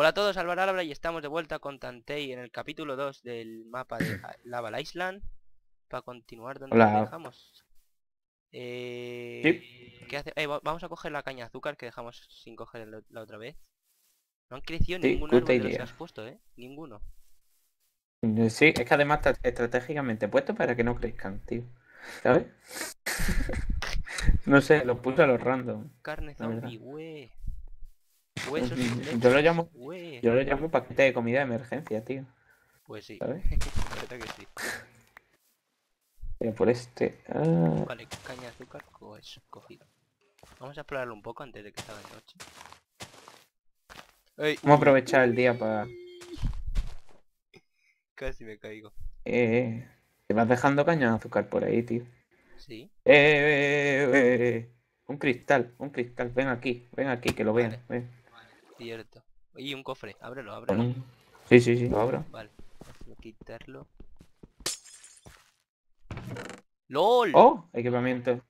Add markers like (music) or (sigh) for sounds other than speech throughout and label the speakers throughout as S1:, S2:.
S1: Hola a todos, Álvaro Álvaro y estamos de vuelta con Tantei en el capítulo 2 del mapa de (clears throat) Lava Island para continuar donde
S2: Hola.
S1: dejamos. Eh, ¿qué hace? Eh, va- vamos a coger la caña de azúcar que dejamos sin coger la, otra vez. No han crecido
S2: Sí,
S1: árbol de los que has puesto, ¿eh? Ninguno.
S2: Sí, es que además está estratégicamente puesto para que no crezcan, tío. ¿Sabes? (laughs) no sé, lo puse a los random.
S1: Carne zombie, güey. Huesos
S2: Yo lo llamo-. Yo lo llamo paquete de comida de emergencia, tío.
S1: Pues sí,
S2: ¿Sabes? (laughs)
S1: que sí.
S2: Pero por este. ah,
S1: Vale, caña de azúcar pues, cogido. Vamos a explorarlo un poco antes de que salga de noche. ¡Ey!
S2: Vamos a aprovechar el día para.
S1: Casi me caigo.
S2: Eh, eh. Te vas dejando caña de azúcar por ahí, tío.
S1: Sí.
S2: Eh, eh, eh, eh. Un cristal, un cristal. Ven aquí, ven aquí, que lo vean.
S1: Vale.
S2: ven.
S1: Cierto. Y un cofre, ábrelo, ábrelo.
S2: Sí, sí, sí, lo abro.
S1: Vale, vamos a quitarlo. ¡LOL!
S2: ¡Oh! Equipamiento.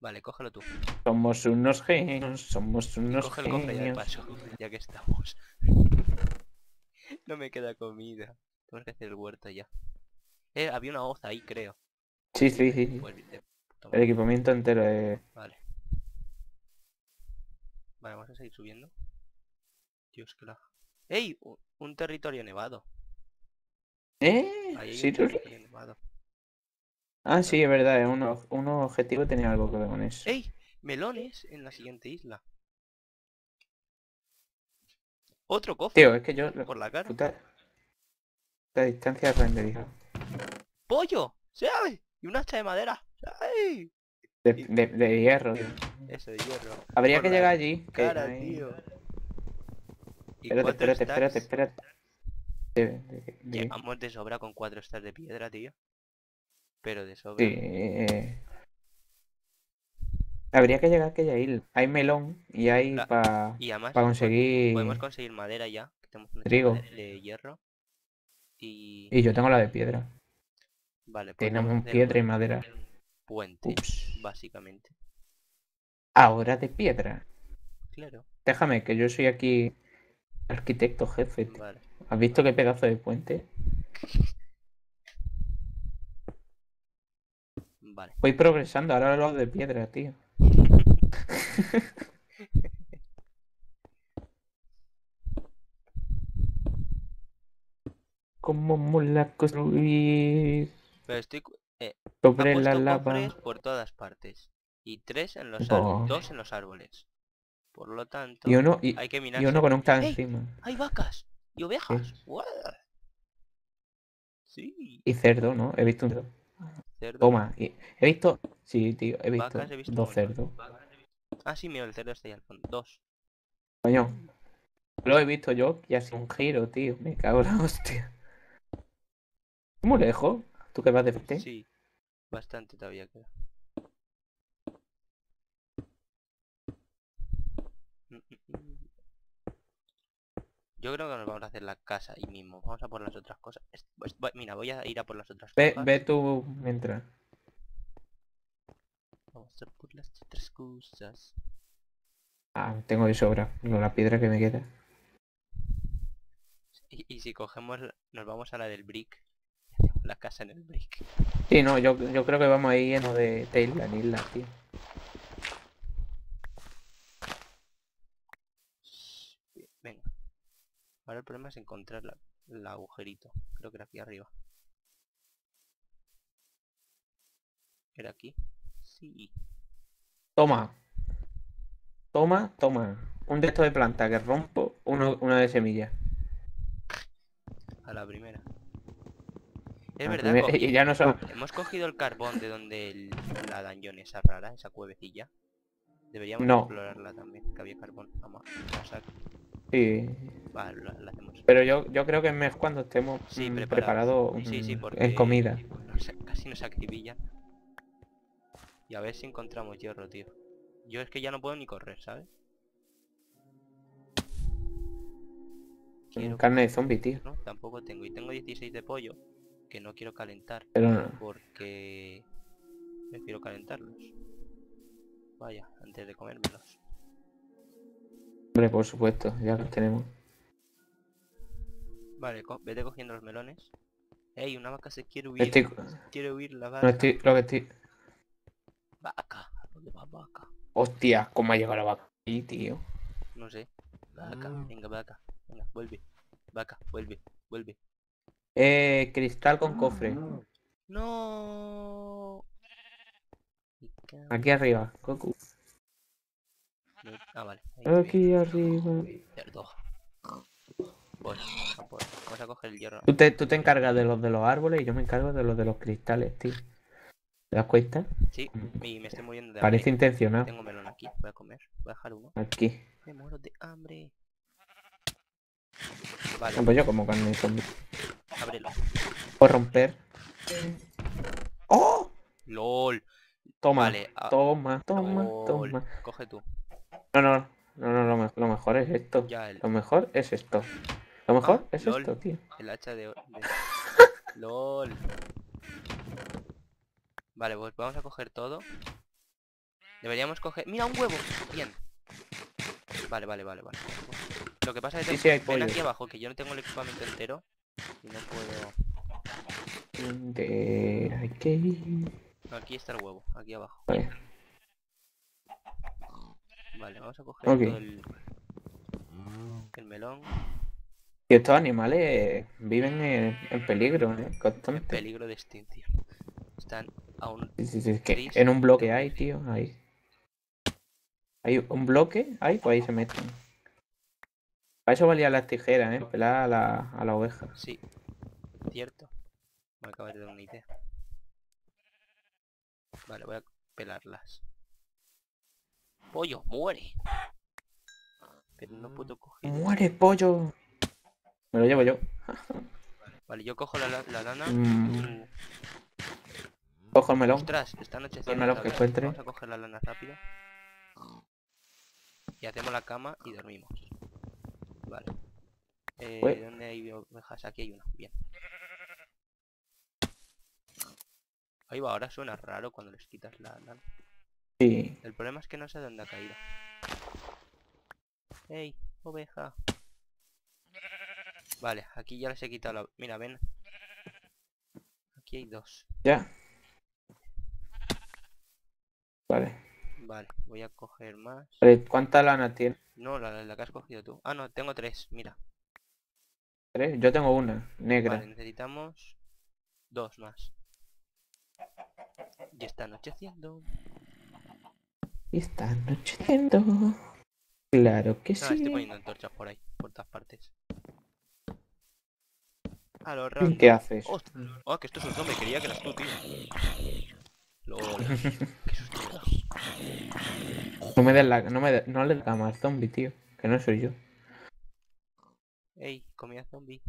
S1: Vale, cógelo tú.
S2: Somos unos genios, somos unos
S1: coge el cofre ya de
S2: genios.
S1: paso, (laughs) ya que estamos. (laughs) no me queda comida. Tenemos que hacer el huerto ya. Eh, había una hoz ahí, creo.
S2: Sí, sí, sí.
S1: Pues
S2: El equipamiento entero es.
S1: Vale. Vale, vamos a seguir subiendo. Dios, que la... ¡Ey! Un territorio nevado.
S2: ¿Eh?
S1: Ahí hay
S2: ¿Sí,
S1: un
S2: tú-
S1: territorio nevado.
S2: Ah, sí, es verdad. es Uno, uno objetivo tenía algo que ver con eso.
S1: ¡Ey! Melones en la siguiente isla. Otro cofre
S2: Tío, es que yo.
S1: por la cara.
S2: Puta. La distancia de renderizado.
S1: ¡Pollo! ¡Sabe! Y un hacha de madera. ¡Ay!
S2: De, de, de hierro, tío.
S1: Ese de hierro.
S2: Habría
S1: Por
S2: que llegar allí.
S1: Cara, tío.
S2: Espérate, espérate, espérate, espérate. De-
S1: Llevamos sobra con cuatro stacks de piedra, tío. Pero de sobra.
S2: Sí. eh, Habría que llegar a aquella isla. Hay melón y hay para
S1: además
S2: conseguir.
S1: podemos conseguir madera ya.
S2: Trigo.
S1: de, hierro. Y...
S2: Y yo tengo la de piedra.
S1: Vale, pues
S2: Tenemos piedra y madera.
S1: puente,
S2: Ups.
S1: básicamente.
S2: Ahora de piedra.
S1: Claro,
S2: Déjame, que yo soy aquí arquitecto jefe. tío.
S1: vale.
S2: ¿Has visto qué pedazo de puente?
S1: Vale.
S2: Voy progresando, ahora lo de piedra, tío. (laughs) ¿Cómo mola construir
S1: Pero estoy... Eh, ha
S2: sobre la lava?
S1: por todas partes. Y tres en los
S2: Oh.
S1: árboles. Dos en los árboles. Por lo tanto,
S2: Y uno, y,
S1: hay que mirar.
S2: y uno con un
S1: ¡Ey!
S2: encima.
S1: ¡Hay vacas! ¡Y ovejas! Sí.
S2: Y cerdo, ¿no? He visto un cerdo.
S1: Cerdo.
S2: Toma, y- he visto. Sí, tío, he visto
S1: Vacas he visto
S2: dos cerdos.
S1: Ah, sí, mira, el cerdo está ahí al fondo. Dos.
S2: Coño. Lo he visto yo y hace un giro, tío. Me cago en la hostia. ¿Muy lejos? ¿Tú que vas de frente?
S1: Sí. Bastante todavía queda. Mm, mm, mm. Yo creo que nos vamos a hacer la casa ahí mismo. Vamos a por las otras cosas. Es- pues, voy- mira, voy a ir a por las otras
S2: Ve,
S1: cosas.
S2: ve tú mientras.
S1: Vamos a por las otras cosas.
S2: Ah, tengo de sobra. Con la piedra que me queda.
S1: Y, y si cogemos, nos vamos a la del brick. hacemos La casa en el brick.
S2: Sí, no, yo, yo creo que vamos ahí lleno de Tail en isla, tío.
S1: Bien, Venga. Ahora el problema es encontrar la, el agujerito. Creo que era aquí arriba. ¿Era aquí? Sí.
S2: Toma. Toma, toma. Un de estos de planta que rompo, uno, una de semilla.
S1: A la primera. Es
S2: La
S1: verdad,
S2: primera-
S1: cogí- (laughs)
S2: ya no son.
S1: hemos cogido el carbón de donde el- la dungeon esa rara, esa cuevecilla. Deberíamos
S2: No.
S1: explorarla también, que había carbón. Vamos a sacar.
S2: Sí.
S1: Va, lo, lo hacemos.
S2: Pero yo, yo creo que es mejor cuando estemos
S1: Sí,
S2: mm,
S1: preparados.
S2: preparados
S1: Sí, sí,
S2: mm,
S1: porque
S2: en comida.
S1: nos- casi nos acribillan. Y a ver si encontramos hierro, tío. Yo es que ya no puedo ni correr, ¿sabes? Quiero
S2: Carne de zombie, tío.
S1: No, tampoco tengo. Y tengo 16 de pollo que no quiero calentar
S2: Pero no.
S1: porque prefiero calentarlos. Vaya, antes de comérmelos.
S2: Hombre, por supuesto, ya los tenemos.
S1: Vale, co- vete cogiendo los melones. Ey, una vaca se quiere huir.
S2: Estoy...
S1: Quiere huir la
S2: No
S1: vaca.
S2: estoy... Lo que estoy...
S1: Vaca. ¿A dónde va vaca?
S2: Hostia, ¿cómo ha llegado la vaca aquí, tío?
S1: No sé. Vaca, venga, vaca. Venga, vuelve. Vaca, vuelve, vuelve.
S2: Eh, cristal con cofre.
S1: No.
S2: Aquí arriba. Goku.
S1: Ah, vale. ahí.
S2: Aquí arriba.
S1: Cerdo. Vamos a coger el hierro.
S2: Tú te, tú te encargas de los de los árboles y yo me encargo de los de los cristales, tío. ¿Te das cuenta?
S1: Sí, y me estoy muriendo de
S2: Parece
S1: hambre.
S2: intencionado.
S1: Tengo melón aquí, voy a comer. Voy a dejar uno.
S2: Aquí.
S1: Me muero de hambre. Vale,
S2: No, pues yo como carne zombie.
S1: ábrelo.
S2: Puedo romper. ¡Oh!
S1: LOL.
S2: Toma,
S1: Vale, ah,
S2: toma, toma,
S1: LOL.
S2: toma.
S1: Coge tú.
S2: No, no, no, no, lo, me- lo mejor es esto.
S1: Ya el,
S2: Lo mejor es esto. Lo mejor
S1: Ah,
S2: es
S1: lol.
S2: esto, tío.
S1: el hacha de... de- (laughs) LOL. Vale, pues vamos a coger todo. Deberíamos coger... ¡Mira, un huevo! Bien. Vale, vale, vale, vale. Lo que pasa es que
S2: Sí, sí, hay
S1: ven aquí abajo, que yo no tengo el equipamiento entero. Y no puedo...
S2: De...
S1: No, aquí está el huevo, aquí abajo.
S2: Vale.
S1: Vale, vamos a coger todo el... El melón.
S2: Y estos animales viven en, en peligro, ¿eh?
S1: En
S2: Constante.
S1: peligro de extinción. Están aún...
S2: Sí, sí, sí, es que
S1: Gris.
S2: en un bloque hay, tío, ahí. Hay un bloque, ahí, pues ahí se meten. Para eso valían las tijeras, ¿eh? Pelar a la, a la oveja.
S1: Sí. Cierto. Me acabas de dar una idea. Vale, voy a pelarlas. Pollo, muere. Pero no puedo coger.
S2: ¡Muere, pollo! Me lo llevo yo.
S1: Vale, yo cojo la, la- la lana.
S2: Mm.
S1: tú-
S2: Cojo el melón.
S1: Ostras, esta noche
S2: El melón que encuentre.
S1: Vamos a coger la lana rápido. Y hacemos la cama y dormimos. Vale. Eh. ¿Dónde hay ovejas? Aquí hay una. Bien. Ahí va, ahora suena raro cuando les quitas la lana.
S2: Sí.
S1: El problema es que no sé dónde ha caído. ¡Ey! Oveja. Vale, aquí ya les he quitado la... Mira, ven. Aquí hay dos.
S2: Ya. Vale.
S1: Vale, voy a coger más.
S2: Vale, ¿Cuánta lana tiene?
S1: No, la, la que has cogido tú. Ah, no, tengo tres, mira.
S2: ¿Tres? Yo tengo una, negra.
S1: Vale, necesitamos dos más. Y está anocheciendo.
S2: Y está anocheciendo. Claro que
S1: No, estoy
S2: sí.
S1: poniendo antorchas por ahí, por todas partes. A lo
S2: ¿Y
S1: random.
S2: ¿Qué haces?
S1: ¡Ostras! Oh, que esto es un zombie, creía que eras tú, tío. LOL. (laughs) Qué susto me da.
S2: No me des la, no me no le cama al zombie, tío. Que no soy yo.
S1: Ey, comida zombie.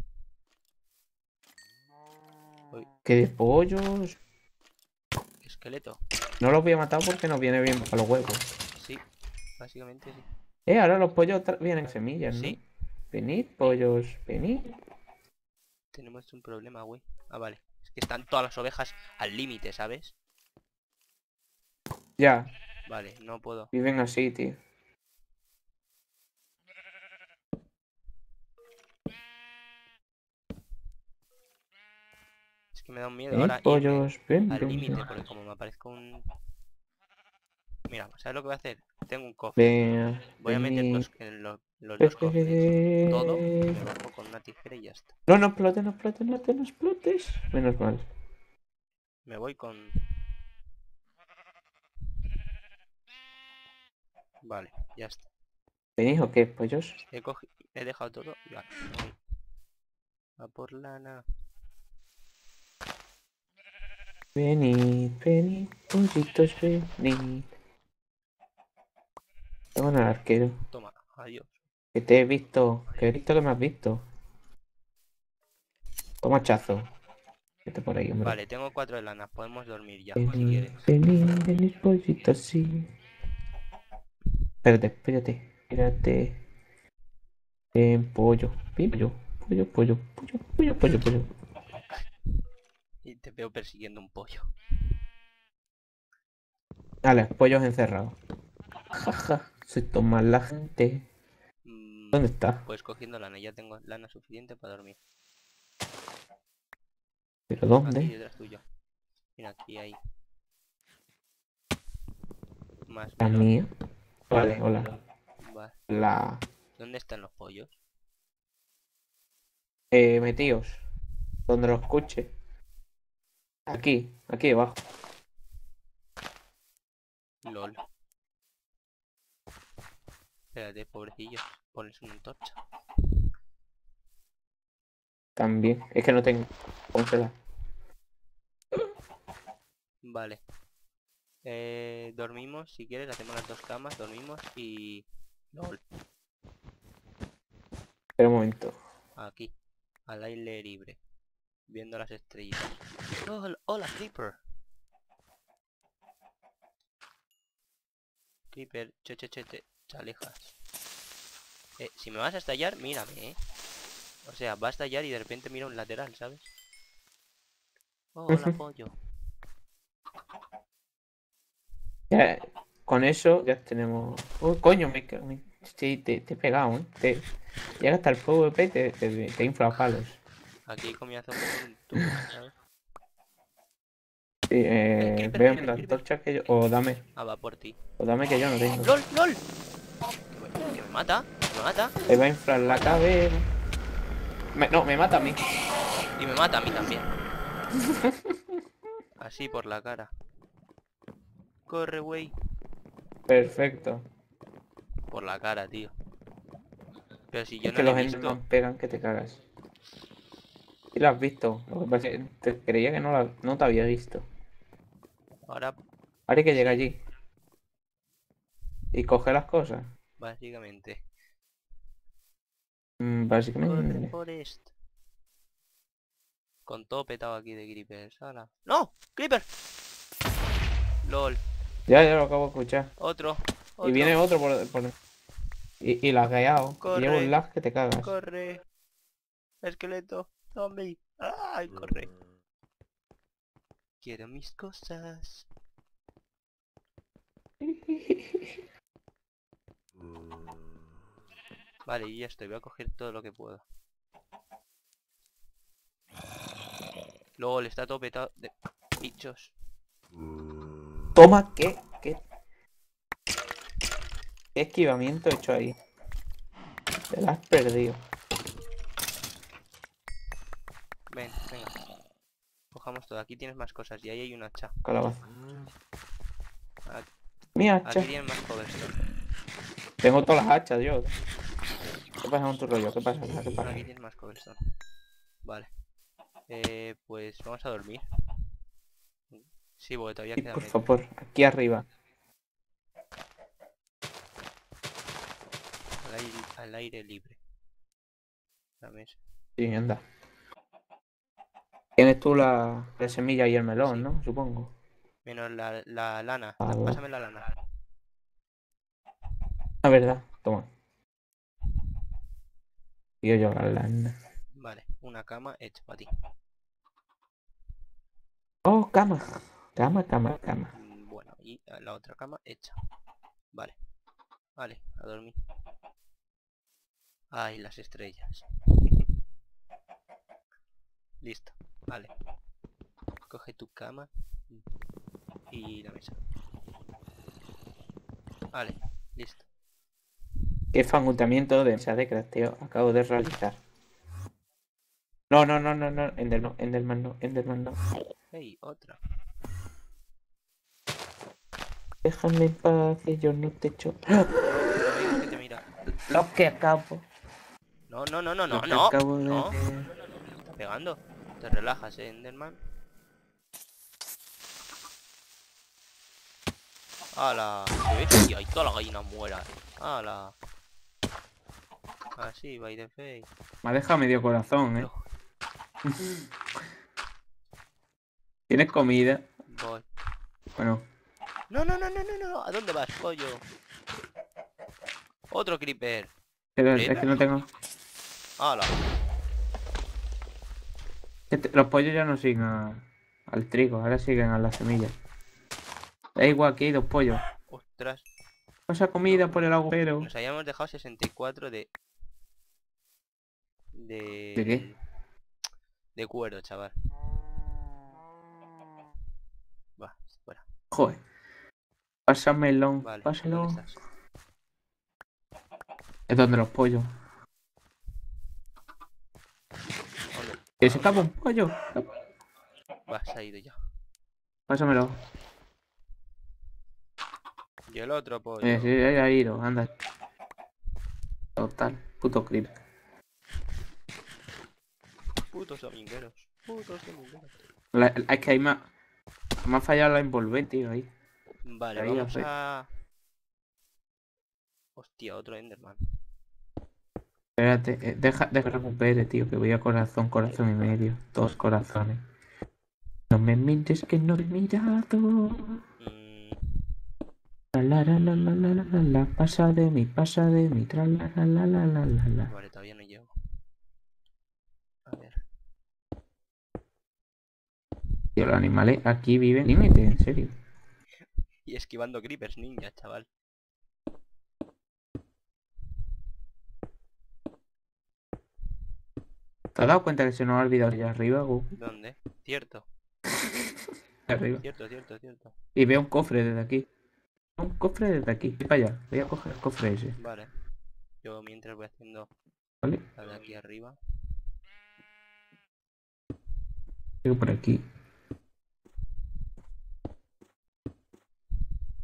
S2: Que de pollos.
S1: Esqueleto.
S2: No los voy a matar porque no viene bien para los huevos.
S1: Sí, básicamente sí.
S2: Eh, ahora los pollos vienen en semillas, ¿no?
S1: Sí.
S2: Venid, pollos, venid.
S1: Tenemos un problema, güey. Ah, vale. Es que están todas las ovejas al límite, ¿sabes?
S2: Ya,
S1: Vale, no puedo.
S2: viven así, tío.
S1: Es que me da un miedo ahora
S2: pollos, ven,
S1: al límite, porque como me aparezca un... Mira, ¿sabes lo que voy a hacer? Tengo un cofre.
S2: Ven,
S1: Voy a meter
S2: venid.
S1: los, en lo- los dos. Todo, bajo con una tijera y ya está.
S2: No, no explotes, no explotes, no te no explotes. Menos mal.
S1: Me voy con... Vale, ya está.
S2: ¿Venís o qué, pollos?
S1: He, cogi- he dejado todo y vale. me voy. A por lana.
S2: Venid, venid, pollitos, venid. Tengo al arquero.
S1: Toma, adiós.
S2: Que te he visto, que he visto que me has visto. Toma chazo. Vete por ahí, hombre.
S1: Vale, tengo cuatro de lana. Podemos dormir ya, si
S2: Venid,
S1: quieres.
S2: venid, venid, pollitos, sí. Espérate, espérate, espérate. Ven, pollo, pollo, pollo, pollo, pollo, pollo, pollo, pollo.
S1: Y te veo persiguiendo un pollo.
S2: Vale, pollos encerrados. Jaja, soy tomar la gente. ¿Dónde está?
S1: pues cogiendo lana, ya tengo lana suficiente para dormir.
S2: ¿Pero
S1: Aquí
S2: dónde?
S1: detrás tuyo. Mira, aquí, ahí. Más
S2: La mía. Vale, hola.
S1: Vale.
S2: La...
S1: ¿Dónde están los pollos?
S2: Eh, metíos. Donde lo escuche. Aquí, aquí abajo.
S1: LOL. Espérate, pobrecillos. Pones una antorcha.
S2: También. Es que no tengo. Pónsela.
S1: Vale. Eh, dormimos, si quieres, hacemos las dos camas, dormimos y... LOL.
S2: Espera un momento.
S1: Aquí. Al aire libre. Viendo las estrellitas. ¡Hola, hola Creeper! Creeper, che, che, che, te, te alejas. Eh, si me vas a estallar, mírame, eh. O sea, va a estallar y de repente mira un lateral, ¿sabes? Hola,
S2: Ujú.
S1: pollo.
S2: Ya, con eso ya tenemos. Uy, coño, me, sí, te, te he pegado, ¿eh? Te, llega hasta el PvP y te, te, te infla palos.
S1: Aquí comienza un tubo, ¿sabes?
S2: Sí, eh,
S1: creeper,
S2: veo
S1: creeper,
S2: la antorcha que yo. O dame,
S1: Ah, va por ti.
S2: o dame que yo no tengo.
S1: ¡LOL, LOL! Me, mata, me mata.
S2: Te va a inflar la cabeza. Me- no, me mata a mí.
S1: Y me mata a mí también. (laughs) Así por la cara. Corre, güey.
S2: Perfecto.
S1: Por la cara, tío. Pero si yo
S2: es
S1: no
S2: que
S1: lo
S2: los
S1: he visto.
S2: Pegan que te cagas. Y lo has visto. Lo que pasa es que te creía que no, la- no te había visto.
S1: Ahora,
S2: Ahora hay que llegar allí. Y coger las cosas.
S1: Básicamente.
S2: Mm, básicamente.
S1: Forest. Con todo petado aquí de creepers. ¡No! ¡Creeper! LOL.
S2: Ya, ya lo acabo de escuchar.
S1: Otro.
S2: Y viene otro por... por... Y, y lagueado. Y lleva
S1: Corre.
S2: un lag que te cagas.
S1: Corre. Esqueleto. Zombie. ¡Ay, corre! Quiero mis cosas. (laughs) Vale, y ya estoy. Voy a coger todo lo que puedo. LOL, está todo petado de bichos.
S2: Toma, ¿qué? ¿Qué? ¿Qué esquivamiento he hecho ahí? Te la has perdido.
S1: Ven, venga. Cojamos todo. Aquí tienes más cosas. Y ahí hay un hacha.
S2: Calabaza.
S1: Aquí,
S2: Mi hacha.
S1: aquí tienes más cobblestone.
S2: Tengo todas las hachas yo. ¿Qué pasa con tu rollo? ¿Qué pasa? ¿Qué pasa?
S1: Aquí tienes más cobblestone. Vale. Eh, pues vamos a dormir. Sí, porque todavía
S2: Sí,
S1: queda
S2: por
S1: medio.
S2: favor, aquí arriba.
S1: Al aire, al aire libre. La mesa.
S2: Sí, anda. Tienes tú la, la semilla y el melón,
S1: Sí.
S2: ¿no? Supongo.
S1: Menos la, la lana.
S2: Ah.
S1: Pásame la lana.
S2: La verdad, toma. Tío, yo la lana.
S1: Vale, una cama hecha para ti.
S2: Oh, cama. Cama, cama, cama.
S1: Mm, Bueno, y eh, la otra cama hecha. Vale. Vale, a dormir. Ay, las estrellas. (laughs) Listo. Vale. Coge tu cama y la mesa. Vale, listo.
S2: ¿Qué fangutamiento de mesa de crafteo acabo de realizar? No, no, no, no, no. Enderman, Enderman no, Enderman no.
S1: Hey, otra.
S2: Déjame en paz que yo no te echo.
S1: No digas que te mira.
S2: Lo que acabo.
S1: No, no, no, no, no, no.
S2: acabo de
S1: no.
S2: ver.
S1: Está pegando. Te relajas, eh, Enderman. ¡Hala! ¿Ves? Y ahí toda la gallina muera. ¡Hala! Así, by the face.
S2: Me ha dejado medio corazón, eh.
S1: No.
S2: ¿Tienes comida?
S1: Voy.
S2: Bueno,
S1: No, no, no, no, no, no. ¿A dónde vas, pollo? Otro creeper.
S2: pero es que no tengo.
S1: ¡Hala!
S2: que te- Los pollos ya no siguen a- al trigo, ahora siguen a las semillas. Da igual que hay dos pollos.
S1: ¡Ostras!
S2: Pasa comida por el agujero.
S1: Nos habíamos dejado 64 de... De...
S2: ¿De qué?
S1: Mm, de cuero, chaval. Va, fuera.
S2: Joder. Pásamelo,
S1: vale,
S2: pásalo. Es donde los pollos. ¿Que se escapa un pollo?
S1: Va, se ha ido ya.
S2: Pásamelo.
S1: Y el otro pollo.
S2: Eh, sí, ha ido, anda. Total, puto creep.
S1: Putos domingueros. Putos domingueros.
S2: Es que hay más. Me ha fallado la envolvente, tío, ahí.
S1: Vale,
S2: ahí
S1: vamos a... Hostia, otro Enderman.
S2: Espérate, eh, deja, deja que recupere, tío, que voy a corazón, corazón y medio. Dos corazones. No me mires que no he mirado. La, la, la, la, la, la, la, pasa de mí, pasa de mí, tra, la, la, la, la, la, la.
S1: Vale, todavía no llego.
S2: Tío, los animales aquí viven límite, en serio.
S1: Y esquivando creepers ninja, chaval.
S2: ¿Te has dado cuenta que se nos ha olvidado allá arriba, Goku?
S1: ¿Dónde? Cierto, (laughs)
S2: arriba.
S1: cierto, cierto, cierto.
S2: Y veo un cofre desde aquí. Un cofre desde aquí. Voy para allá. Voy a coger el cofre ese.
S1: Vale. Yo mientras voy haciendo
S2: ¿Vale?
S1: de aquí arriba.
S2: Sigo por aquí.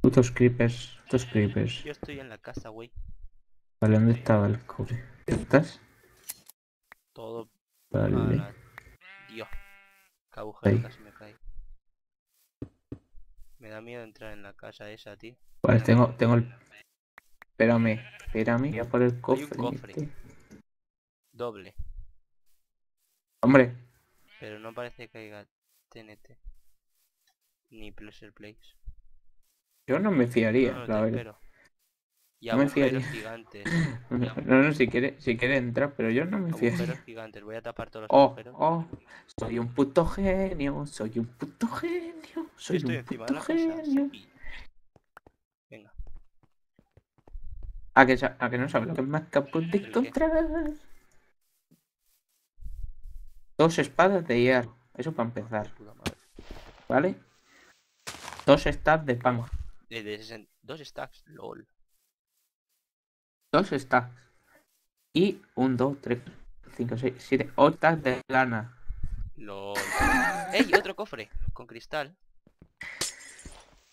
S2: Putos creepers. Putos creepers.
S1: Yo estoy en la casa, güey.
S2: Vale, ¿dónde estaba el cofre? ¿Estás?
S1: Todo
S2: Vale.
S1: para... Dios.
S2: Ahí.
S1: casi me cae. Me da miedo entrar en la casa esa, tío.
S2: Vale, tengo, tengo el... Espérame, espérame. Voy a por el cofre.
S1: cofre.
S2: este.
S1: Doble.
S2: Hombre,
S1: Pero no parece que haya TNT. Ni Pleasure Place.
S2: Yo no me fiaría,
S1: No, no,
S2: la verdad.
S1: Y
S2: No me
S1: agujeros
S2: fiaría.
S1: gigantes. (laughs)
S2: No, no, si quiere, si quiere entrar, pero yo no me
S1: Agujeros
S2: fiaría.
S1: gigantes. Voy a tapar todos los
S2: Oh,
S1: agujeros.
S2: oh, soy un puto genio, soy un puto genio, soy
S1: Estoy
S2: un
S1: de
S2: puto genio.
S1: Venga.
S2: ¿A que, sa- a que no sabes lo que me acabo de
S1: qué?
S2: encontrar? Dos espadas de hierro, eso para empezar. ¿vale? Dos stacks de pan,
S1: de Dos stacks. LOL.
S2: dos stacks. Y un, dos, tres, cinco, seis, siete, ocho stacks de lana.
S1: LOL. ¡Ey! Otro cofre. Con cristal.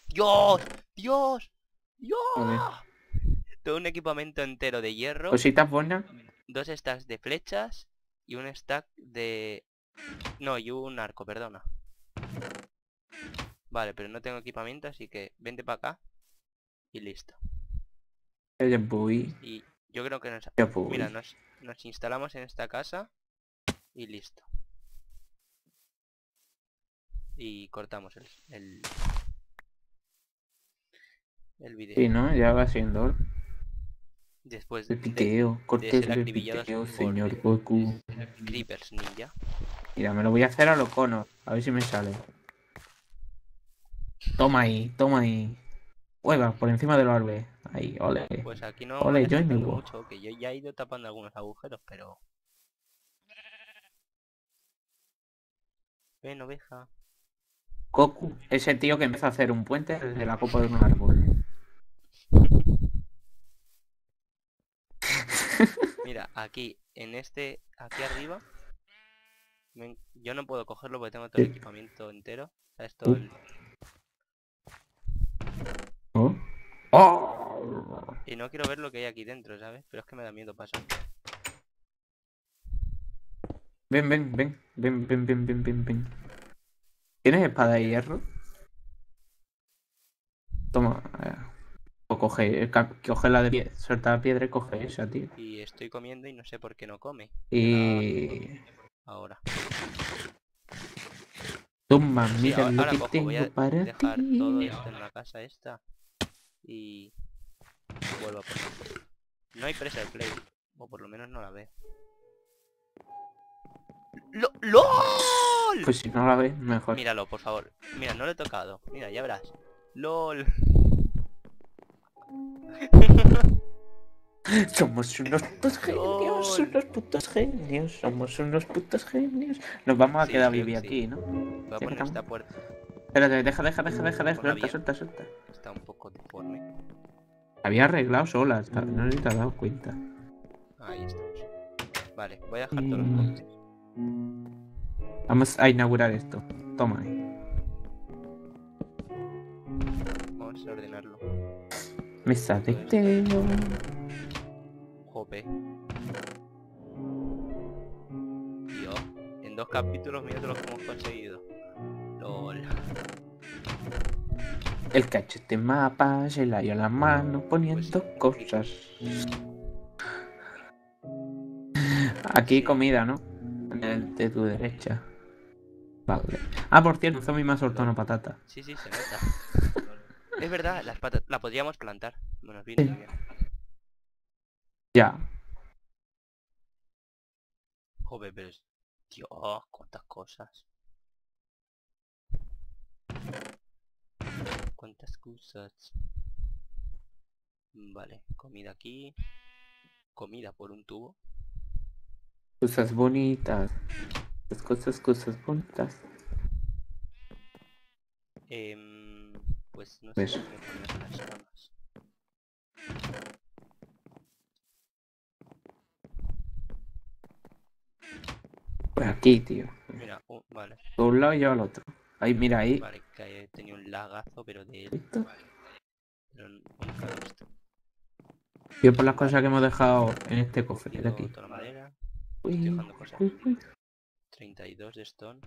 S1: ¡Dios! ¡Dios! ¡Dios!
S2: Joder.
S1: Todo un equipamiento entero de hierro.
S2: Cositas buenas,
S1: dos stacks de flechas y un stack de... No, y un arco, perdona. Vale, pero no tengo equipamiento, así que vente para acá. Y listo.
S2: voy,
S1: Y yo creo que nos...
S2: voy.
S1: Mira, nos, nos instalamos en esta casa y listo. Y cortamos el... El, el vídeo.
S2: Sí, ¿no? Ya va siendo.
S1: Después de
S2: cortes
S1: ser
S2: el
S1: acribillados
S2: piteo, señor Goku.
S1: Creepers Ninja.
S2: Mira, me lo voy a hacer a lo Connor. A ver si me sale. Toma ahí, toma ahí. Juega por encima del orbe. Ahí, ole.
S1: Pues aquí no
S2: Ole, yo
S1: mucho, que yo ya he ido tapando algunos agujeros, pero... Ven, oveja.
S2: Goku, ese tío que empieza a hacer un puente desde la copa de un árbol. (laughs)
S1: Mira, aquí, en este, aquí arriba... yo no puedo cogerlo porque tengo todo el equipamiento entero. O sea, es todo
S2: Uh.
S1: el-
S2: ¿Oh? ¡Oh!
S1: Y no quiero ver lo que hay aquí dentro, ¿sabes? Pero es que me da miedo pasar.
S2: Ven, ven, ven, ven, ven, ven, ven, ven, ven. ¿Tienes espada de hierro? Toma. eh, O coge, eh, coge la de piedra, suelta la piedra y coge esa, tío.
S1: Y estoy comiendo y no sé por qué no come.
S2: Y...
S1: Ahora.
S2: Toma,
S1: Sí,
S2: mira
S1: ahora,
S2: lo
S1: ahora
S2: que
S1: cojo,
S2: tengo
S1: voy a
S2: para
S1: dejar todo esto en la casa esta. Y... Vuelvo a poner. No hay presa de play. O por lo menos no la veo. ¡Lo- ¡LOL!
S2: Pues si no la ves, mejor.
S1: Míralo, por favor. Mira, no lo he tocado. Mira, ya verás. ¡LOL! (laughs)
S2: Somos unos putos genios,
S1: Lol.
S2: unos putos genios, somos unos putos genios. Nos vamos a
S1: Sí,
S2: quedar a vivir
S1: sí.
S2: aquí, ¿no?
S1: Voy a poner esta puerta.
S2: Espérate, deja, deja, deja, deja, deja, suelta, suelta, suelta.
S1: Está un poco deforme.
S2: Había arreglado sola, está- no ni te has dado cuenta.
S1: Ahí estamos. Vale, voy a dejar todos los
S2: Mm.
S1: cofres.
S2: Vamos a inaugurar esto. Toma ahí.
S1: Vamos a ordenarlo.
S2: Mesa de teo.
S1: Jope. Tío, en dos capítulos mira todo lo que hemos conseguido.
S2: El cachete mapa, se la dio la mano poniendo cosas. Aquí comida, ¿no? De tu derecha. Vale. Ah, por cierto, Zombie me ha soltado una patata.
S1: Sí, sí, se nota. es verdad, las patas la podríamos plantar. Bueno, viene
S2: Sí.
S1: bien.
S2: Ya.
S1: Jope, pero. Dios, cuántas cosas. Cuántas cosas. Vale, comida aquí. Comida por un tubo.
S2: Cosas bonitas. Las cosas, cosas bonitas.
S1: Em, pues no sé si me poner las camas.
S2: Pues aquí, tío.
S1: Mira, uh, vale,
S2: De un lado y yo al otro. Ahí, mira ahí.
S1: vale, que he tenido un lagazo, pero de él.
S2: ¿Listo?
S1: Pero nunca lo he visto.
S2: Yo por las cosas que hemos dejado en este cofre de aquí.
S1: toda la madera.
S2: Uy,
S1: Estoy dejando cosas.
S2: uy, uy.
S1: 32 de stone.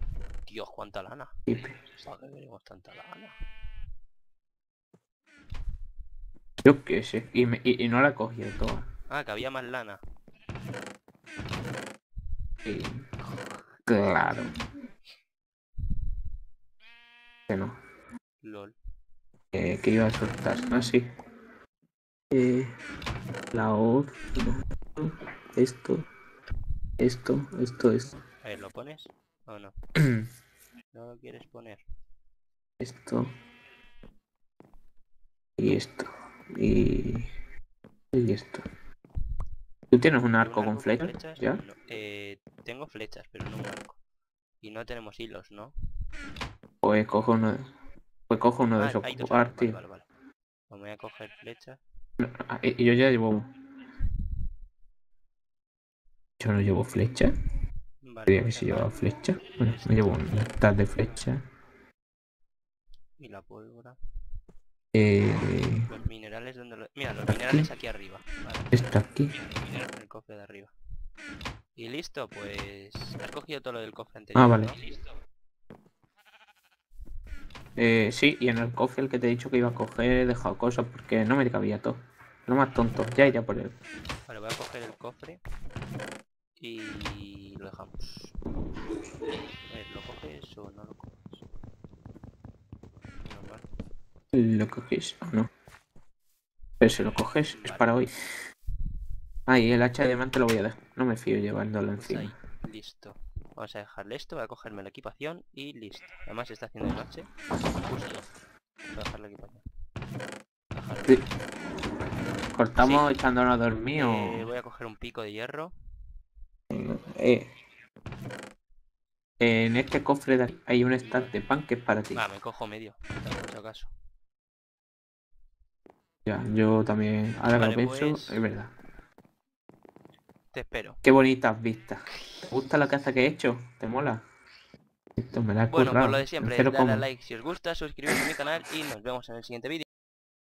S1: Dios, cuánta lana.
S2: Y-
S1: ¿Para qué queremos tanta lana?
S2: Yo qué sé. Y, me- y- y no la he cogido toda.
S1: Ah, que había más lana.
S2: Y- Claro. Que no.
S1: LOL.
S2: Eh, que iba a soltar. Ah, sí. Eh, la otra. Esto. Esto. Esto. Esto.
S1: A ver, ¿lo pones? ¿O no? (clears throat) ¿No lo quieres poner?
S2: Esto. Y esto. Y. Y esto. ¿Tú tienes un
S1: ¿Y
S2: arco con flechas? ¿Ya?
S1: No, eh, tengo flechas, pero no un arco. Y no tenemos hilos, ¿no?
S2: Pues cojo uno de. Pues cojo uno de
S1: Ah,
S2: esos
S1: arcos, vale, vale, vale. Pues me voy a coger flechas.
S2: Ah, Y yo ya llevo. Yo no llevo flecha.
S1: Vale,
S2: Creía que
S1: pues
S2: si llevaba flecha. Bueno, me llevo un stack de flecha.
S1: Y la pólvora.
S2: Eh,
S1: Los minerales, donde lo... Mira, los minerales aquí arriba. Vale.
S2: está aquí.
S1: El cofre de arriba. Y listo, pues... Has cogido todo lo del cofre anterior,
S2: Ah, vale.
S1: ¿no?
S2: Eh, sí, y en el cofre el que te he dicho que iba a coger he dejado cosas porque no me cabía todo. Lo más tonto, ya iré por él.
S1: Vale, voy a coger el cofre. Y lo dejamos. A ver, ¿lo coges o no lo coges? No, vale.
S2: ¿Lo coges o no? Pero si lo coges es para hoy. Ah, y el hacha de diamante lo voy a dejar. No me fío llevándolo
S1: Pues ahí,
S2: encima.
S1: listo. Vamos a dejarle esto, voy a cogerme la equipación y listo. Además se está haciendo de noche. Justo. Voy a dejar la equipación.
S2: Sí. ¿Cortamos echándonos a dormir o...?
S1: Eh, voy a coger un pico de hierro.
S2: Eh, en este cofre de aquí hay un stack de pan que es para ti.
S1: Va, me cojo medio. Por si acaso.
S2: Ya, yo también. Ahora que
S1: Vale,
S2: lo pienso,
S1: pues-
S2: es verdad.
S1: Te espero.
S2: Qué bonitas vistas. ¿Te gusta la caza que he hecho? ¿Te mola? Esto me la he
S1: Bueno, por lo de siempre, dale a like si os gusta, suscribiros a mi canal y nos vemos en el siguiente vídeo.